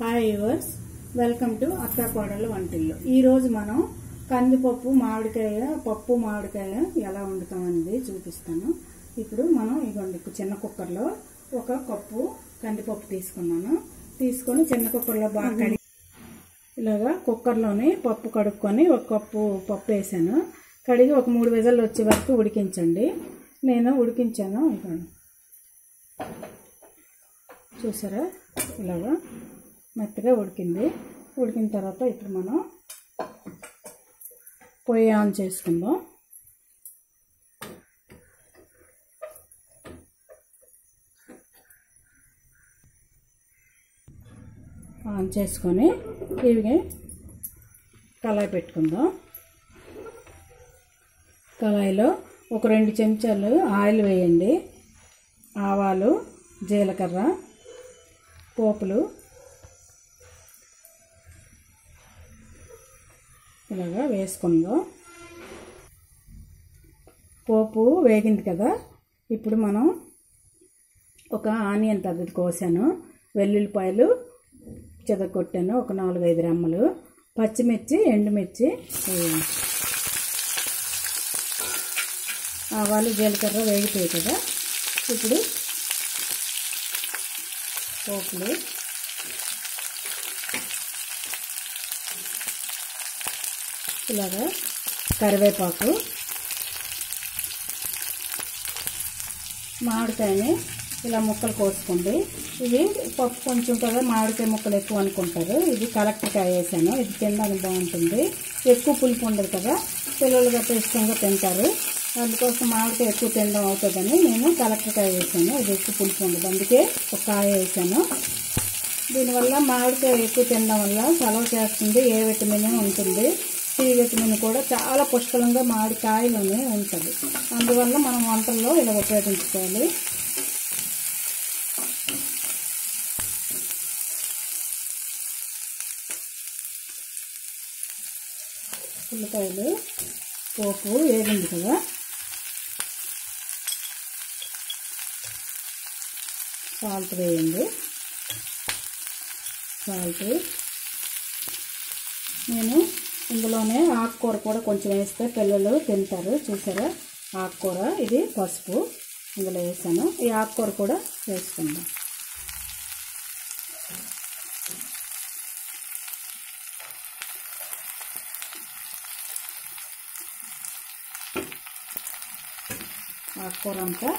Hi yours welcome to అత్త కోడలు వంటిల్లు ఈరోజు మనం కందిపప్పు మామిడికాయ పప్పు మామిడికాయ ఎలా వండుతామనేది చూపిస్తాను. ఇప్పుడు మనం ఇదిగోండి చిన్న కుక్కర్లో ఒక కప్పు కందిపప్పు తీసుకున్నాను. తీసుకొని చిన్న కుక్కర్లో బాగా కడిగి ఇలాగా కుక్కర్లోని పప్పు కడుక్కొని ఒక కప్పు పప్పు వేసాను. కడిగి ఒక మూడు విజలు వచ్చే వరకు ఉడికించండి. నేను ఉడికించాను ఇదిగోండి. చూసారా? ఇలాగా మెత్తగా ఉడికింది. ఉడికిన తర్వాత ఇప్పుడు మనం పొయ్యి ఆన్ చేసుకుందాం. ఆన్ చేసుకొని ఇవి కళాయి పెట్టుకుందాం. కళాయిలో ఒక రెండు చెంచాలు ఆయిల్ వేయండి. ఆవాలు జీలకర్ర పోపులు ఇలాగా వేసుకుందాం. పోపు వేగింది కదా ఇప్పుడు మనం ఒక ఆనియన్ తగ్గది కోసాను వెల్లుల్లిపాయలు చెదగొట్టాను ఒక నాలుగైదు రెమ్మలు పచ్చిమిర్చి ఎండుమిర్చి ఆవాలు జీలకర్ర వేగిపోయి కదా ఇప్పుడు పోపులు ఇలాగా కరివేపాకు మామిడికాయని ఇలా ముక్కలు కోసుకోండి. ఇవి పప్పు కొంచెం కదా మామిడికాయ ముక్కలు ఎక్కువ అనుకుంటారు. ఇది కలెక్టర్కాయ వేసాను. ఇది తినడానికి బాగుంటుంది. ఎక్కువ పులుపు ఉండదు కదా పిల్లలు గట్రా ఇష్టంగా తింటారు. అందుకోసం మామిడికాయ ఎక్కువ తినడం అవుతుందని నేను కలెక్టర్కాయ వేసాను. ఇది ఎక్కువ పులుపు ఉండదు. అందుకే ఒక కాయ వేసాను. దీనివల్ల మామిడికాయ ఎక్కువ తినడం వల్ల సెలవు చేస్తుంది ఏ విటమిన్ ఉంటుంది. సి విటమిన్ కూడా చాలా పుష్కలంగా మామిడికాయలోనే ఉంటుంది. అందువల్ల మనం వంటల్లో ఇలా ఉపయోగించుకోవాలి. ఉల్లిపాయలు పోపు వేగింది కదా. సాల్ట్ వేయండి. సాల్ట్. నేను ఇందులోనే ఆకుకూర కూడా కొంచెం వేస్తే పిల్లలు తింటారు చూసారా? ఆకుకూర ఇది పసుపు. ఇందులో వేసాను. ఈ ఆకుకూర కూడా వేసుకుందాం. ఆకుకూర అంతా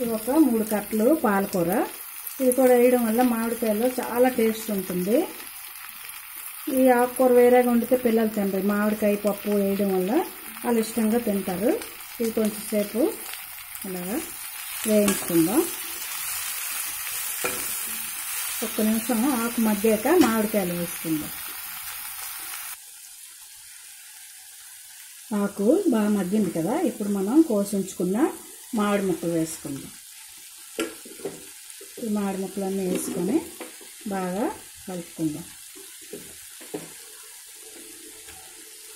ఇది ఒక మూడు కట్టలు పాలకూర. ఇది కూడా వేయడం వల్ల మామిడికాయలో చాలా టేస్ట్ ఉంటుంది. ఈ ఆకుకూర వేరేగా వండితే పిల్లలు తినరు. మామిడికాయ పప్పు వేయడం వల్ల వాళ్ళు ఇష్టంగా తింటారు. ఇది కొంచెం సేపు అలాగా వేయించుకుందాం. ఒక్క నిమిషం ఆకు మధ్యక మామిడికాయలు వేసుకుందాం. ఆకు బాగా మగ్గింది కదా ఇప్పుడు మనం కోసించుకున్న మామిడి ముక్కలు వేసుకుందాం. ఈ మామిడి ముక్కలన్నీ వేసుకొని బాగా కలుపుకుందాం.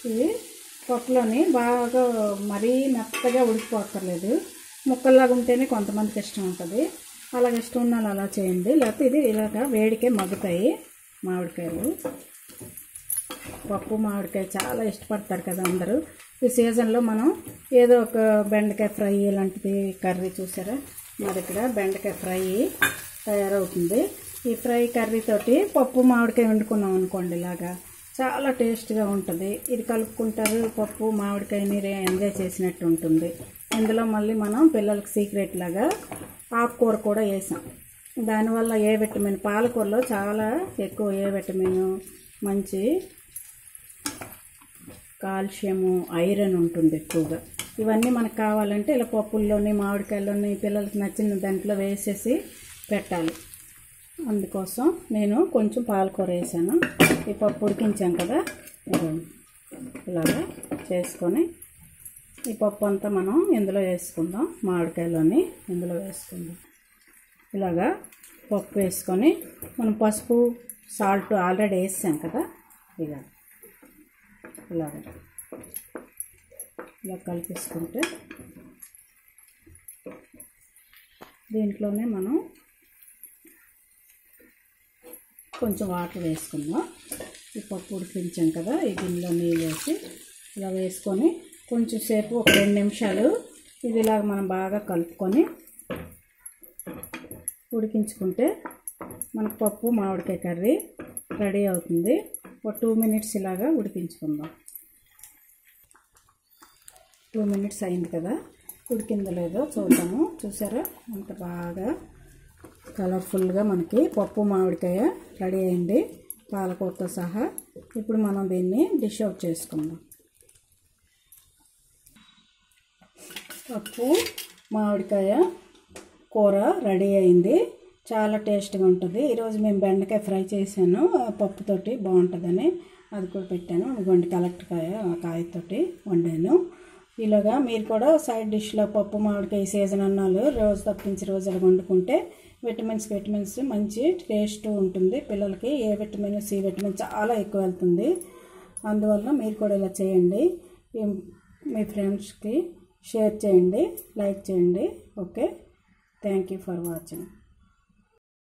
ఇవి పొట్టలోని బాగా మరీ మెత్తగా ఉడికిపోక్కర్లేదు. ముక్కల్లాగా ఉంటేనే కొంతమందికి ఇష్టం ఉంటుంది. అలాగ ఇష్టం ఉన్న అలా చేయండి. లేకపోతే ఇది ఇలాగ వేడికే మగ్గుతాయి మామిడికాయలు. పప్పు మామిడికాయ చాలా ఇష్టపడతారు కదా అందరూ. ఈ సీజన్లో మనం ఏదో ఒక బెండకాయ ఫ్రై ఇలాంటిది కర్రీ చూసారా? మా దగ్గర బెండకాయ ఫ్రై తయారవుతుంది. ఈ ఫ్రై కర్రీతోటి పప్పు మామిడికాయ వండుకున్నాం అనుకోండి ఇలాగా. చాలా టేస్ట్గా ఉంటుంది. ఇది కలుపుకుంటారు. పప్పు మామిడికాయని ఎంజాయ్ చేసినట్టు ఉంటుంది. ఇందులో మళ్ళీ మనం పిల్లలకి సీక్రెట్ లాగా ఆకుకూర కూడా వేసాం. దానివల్ల ఏ విటమిన్ పాలకూరలో చాలా ఎక్కువ ఏ విటమిన్ మంచి కాల్షియము ఐరన్ ఉంటుంది ఎక్కువగా. ఇవన్నీ మనకు కావాలంటే ఇలా పప్పుల్లోని మామిడికాయల్లోని పిల్లలకి నచ్చిన దాంట్లో వేసేసి పెట్టాలి. అందుకోసం నేను కొంచెం పాలకూర వేసాను. ఈ పప్పు ఉడికించాం కదా? ఇలాగా చేసుకొని ఈ పప్పు అంతా మనం ఇందులో వేసుకుందాం మామిడికాయలోని ఇందులో వేసుకుందాం. ఇలాగా పప్పు వేసుకొని మనం పసుపు సాల్ట్ ఆల్రెడీ వేసాం కదా? ఇలా ఇలాగ. ఇలా కలిపేసుకుంటే దీంట్లోనే మనం కొంచెం వాటర్ వేసుకుందాం. ఈ పప్పు ఉడికించాం కదా ఈ గిన్నెలో నీళ్ళు వేసి ఇలా వేసుకొని కొంచెం సేపు ఒక రెండు నిమిషాలు ఇది ఇలాగ మనం బాగా కలుపుకొని ఉడికించుకుంటే మనకు పప్పు మామిడికాయ కర్రీ రెడీ అవుతుంది. ఒక టూ మినిట్స్ ఇలాగా ఉడికించుకుందాం. టూ మినిట్స్ అయింది కదా ఉడికిందో లేదో చూద్దాము. చూసారా? అంత బాగా కలర్ఫుల్గా మనకి పప్పు మామిడికాయ రెడీ అయింది. పాలకూరతో సహా ఇప్పుడు మనం దీన్ని డిష్ అవుట్ చేసుకుందాం. పప్పు మామిడికాయ కూర రెడీ అయింది. చాలా టేస్ట్గా ఉంటుంది. ఈరోజు మేము బెండకాయ ఫ్రై చేశాను. పప్పుతోటి బాగుంటుందని అది కూడా పెట్టాను. ఇదిగోండి కలెక్టర్ కాయ కాయతోటి వండాను. ఇలాగా మీరు కూడా సైడ్ డిష్లో పప్పు మామిడికాయ సీజన్ అన్నాలు రోజు తప్పించి రోజు అలా వండుకుంటే విటమిన్స్ విటమిన్స్ మంచి టేస్ట్ ఉంటుంది. పిల్లలకి ఏ విటమిన్ సి విటమిన్ చాలా ఎక్కువ వెళ్తుంది. అందువల్ల మీరు కూడా ఇలా చేయండి. మీ ఫ్రెండ్స్కి షేర్ చేయండి లైక్ చేయండి. Okay? Thank you for watching.